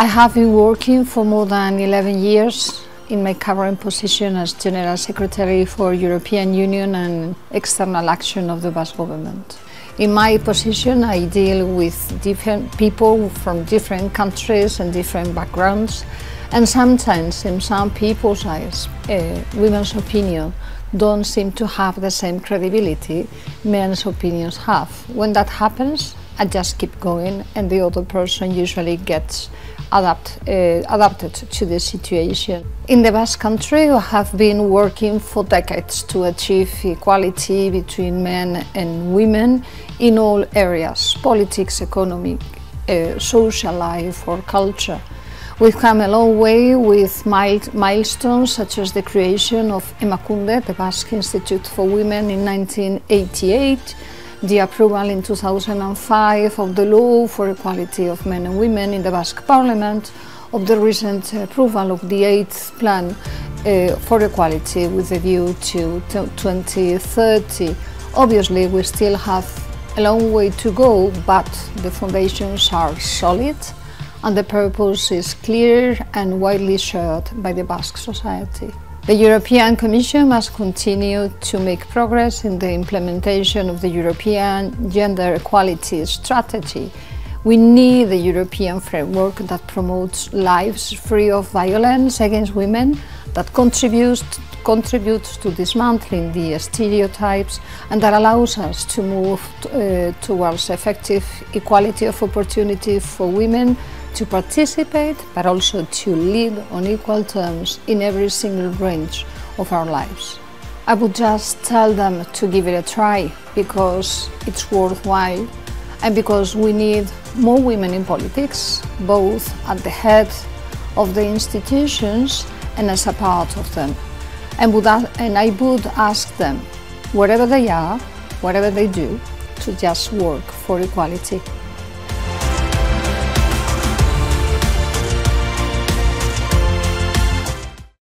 I have been working for more than 11 years in my current position as General Secretary for European Union and External Action of the Basque Government. In my position, I deal with different people from different countries and different backgrounds, and sometimes, in some people's eyes, uh, women's opinion don't seem to have the same credibility men's opinions have. When that happens, I just keep going, and the other person usually gets adapt, uh, adapted to the situation. In the Basque country, we have been working for decades to achieve equality between men and women in all areas, politics, economic, uh, social life or culture. We've come a long way with milestones such as the creation of Emakunde, the Basque Institute for Women in 1988, the approval in 2005 of the law for equality of men and women in the Basque Parliament, of the recent approval of the eighth plan uh, for equality with a view to 2030. Obviously, we still have a long way to go, but the foundations are solid and the purpose is clear and widely shared by the Basque society. The European Commission must continue to make progress in the implementation of the European Gender Equality Strategy. We need a European framework that promotes lives free of violence against women, that contributes, contributes to dismantling the stereotypes, and that allows us to move uh, towards effective equality of opportunity for women to participate, but also to live on equal terms in every single range of our lives. I would just tell them to give it a try because it's worthwhile and because we need more women in politics, both at the head of the institutions and as a part of them. And, would, and I would ask them, wherever they are, whatever they do, to just work for equality.